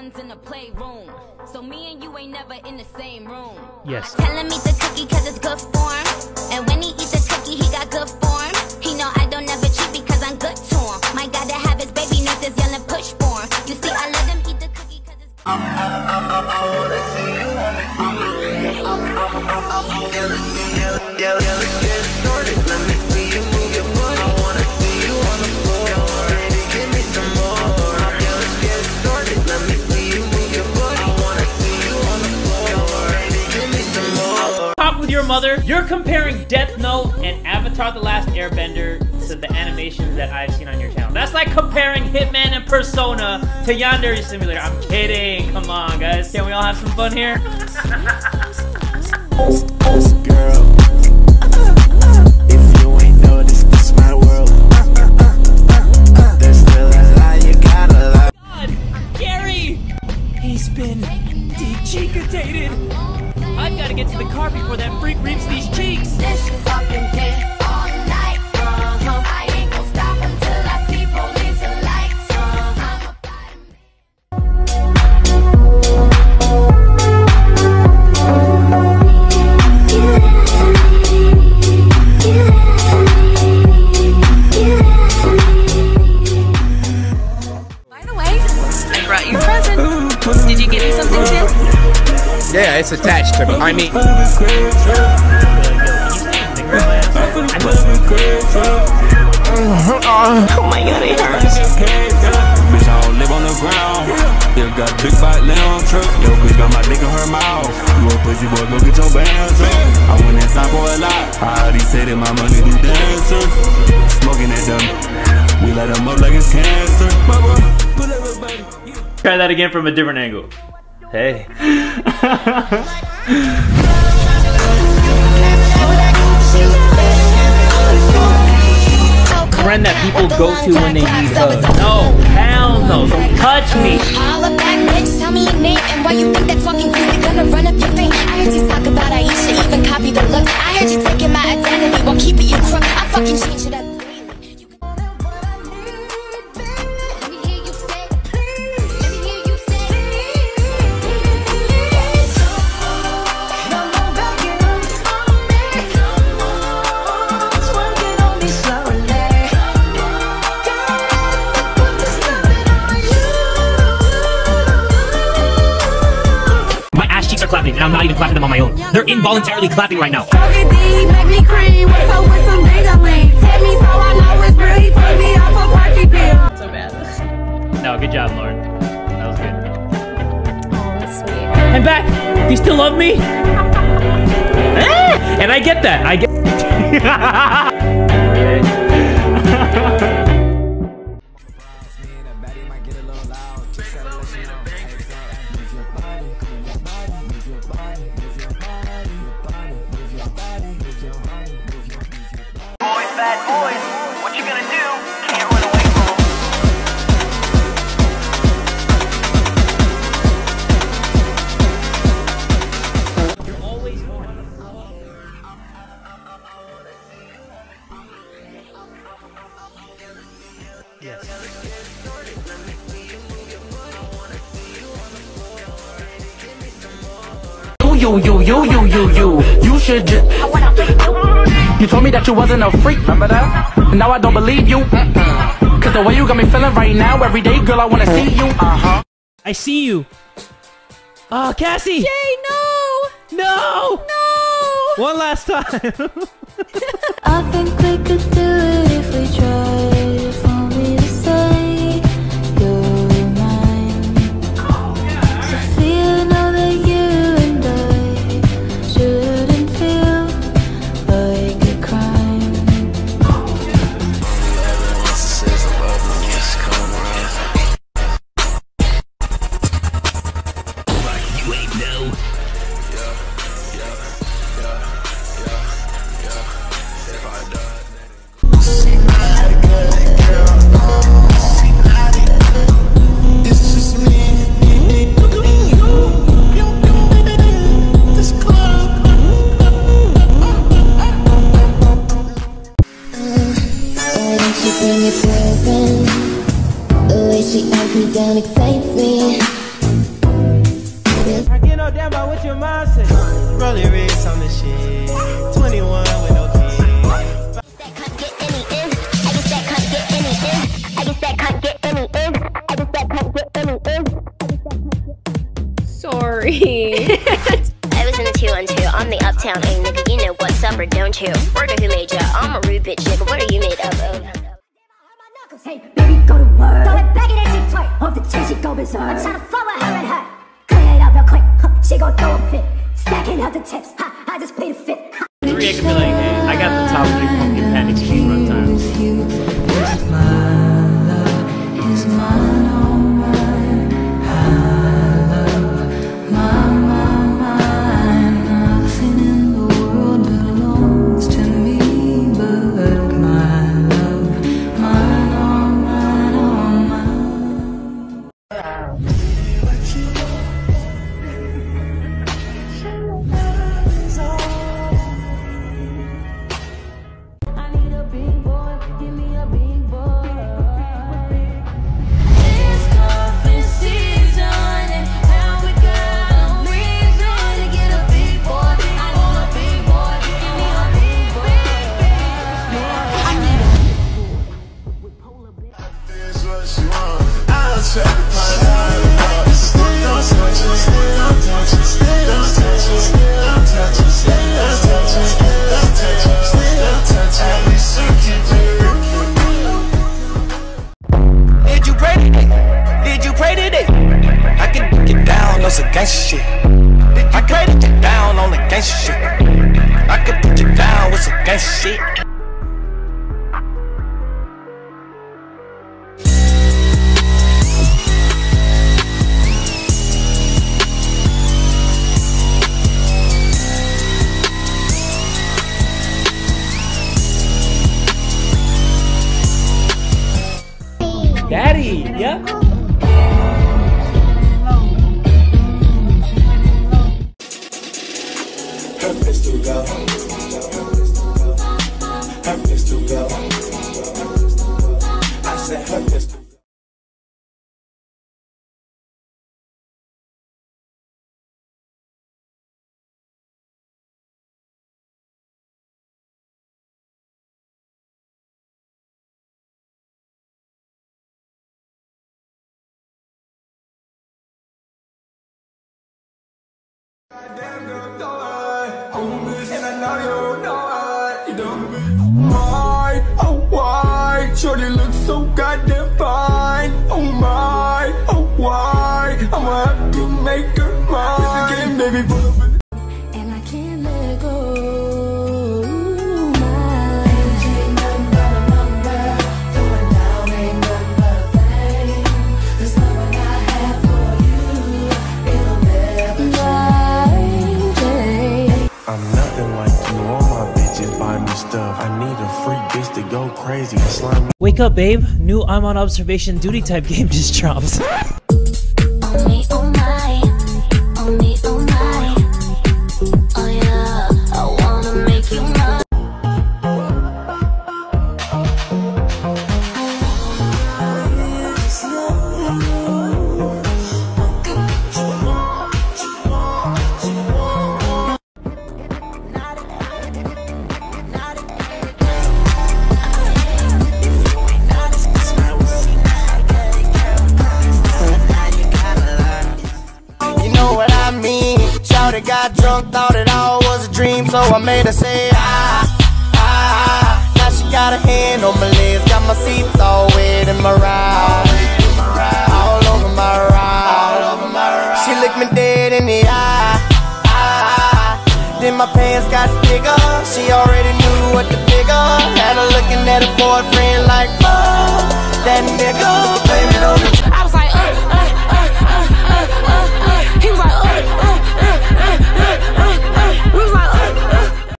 guns in the playroom. So me and you ain't never in the same room. Yes. Tell him eat the cookie cause it's good form. And when he eat the cookie, he got good form. He know I don't never cheat because I'm good to him. My God, to have his baby needs this yelling push for him. You see, I let him eat the cookie cause it's Yeah, let's get started. Mother. You're comparing Death Note and Avatar: The Last Airbender to the animations that I've seen on your channel. That's like comparing Hitman and Persona to Yandere Simulator. I'm kidding. Come on, guys. Can we all have some fun here? Yeah, it's attached to me. I mean, Oh my god, it hurts. Bitch, I don't live on the ground. You got big bite, lay on truck. Yo, bitch got my dick in her mouth. You a pussy boy, go get your bands up. I went inside for a lot. I already said that my money do dancers. Smoking that dumb. We light them up like it's cancer. Mama, put that little baby. Try that again from a different angle. Hey. Friend that people go to when they need hugs. No, hell no. Don't touch me. Holla back, bitch, tell me your name and why you think that talking crazy gonna run up your vein. I heard you talk about Aisha, even copy the look. I heard you taking my clapping, and I'm not even clapping them on my own. They're involuntarily clapping right now. Burgundy, make me cream. What's up with some dingling? Tell me so I know it's real. He put me off a party pill. So bad. No, good job, Lauren. That was good. Oh, that's sweet. I'm back. Do you still love me? Ah! and I get that. I get. bad boys. What you gonna do? Can't run away from 'em. You're always. Yes. You, you, you, you, you, you, you should just. You told me that you wasn't a freak, remember that? And now I don't believe you. Cause the way you got me feeling right now, every day, girl, I wanna see you. Uh huh. I see you. Oh, Cassie. Jay, no! No. No! One last time. I think we could do it if we tried. Shit. 21 with no kids. That can't get any in. I guess that can't get any in. I guess that can't get any in. I guess that can't get any in. Sorry. I was in the 212. I'm the uptown A nigga. You know what's up or don't you? Word of who made ya? I'm a rude bitch nigga. What are you made up of? Hey, baby, go to work. Throw it back in that shit twerk. Off the chain, she go berserk. I'm tryna fuck with her and her. Clear it up real quick. Huh, she gon' throw a fit. Stacking out the tips. Ha, I just paid a fit. Ha. Three, I could be like, hey, I got the top three pumpkin panic speed run times. Did Daddy, yeah. Why, go crazy. Slime. Wake up, babe. New I'm on observation duty type game just dropped. it, got drunk, thought it all was a dream, so I made her say, ah, ah, ah. Now she got a hand on my legs, got my seats all wet in my ride. All over my ride. She looked me dead in the eye. Then my pants got bigger. She already knew what to figure. Had her looking at her boyfriend like, fuck, that nigga, blame it on me. I was like, uh, uh, uh, uh, uh, uh, uh. He was like, uh, uh uh, uh, uh.